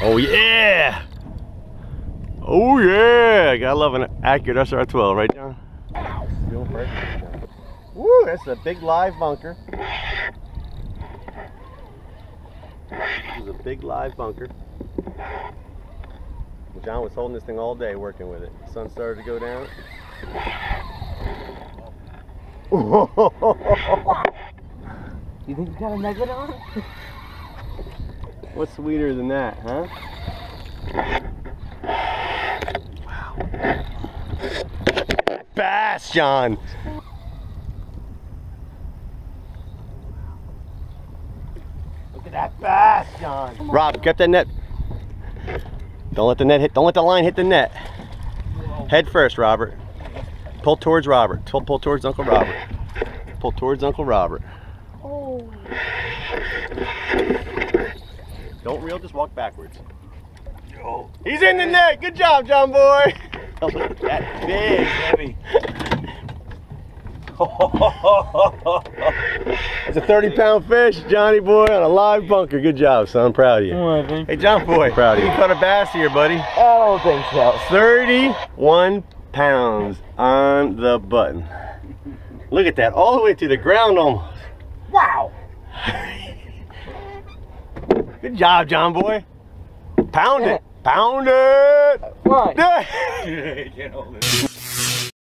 Oh yeah! Oh yeah! Gotta love an accurate SR12, right John? Woo, that's a big live bunker. This is a big live bunker. John was holding this thing all day working with it. The sun started to go down. You think you got a nugget on it? What's sweeter than that, huh? Wow. Bass, John. Look at that bass, John. Rob, get that net. Don't let the net hit. Don't let the line hit the net. Head first, Robert. Pull towards Robert. Pull, pull towards Uncle Robert. Pull towards Uncle Robert. Oh. Don't reel, just walk backwards. He's in the net. Good job, John boy. That big. Heavy. It's a 30 pound fish, Johnny boy, on a live bunker. Good job, son. I'm proud of you. Hey, John boy. Proud of you. You caught a bass here, buddy. I don't think so. 31 pounds on the button. Look at that, all the way to the ground almost. Wow. Good job, John boy. Pound it. Pound it. Why?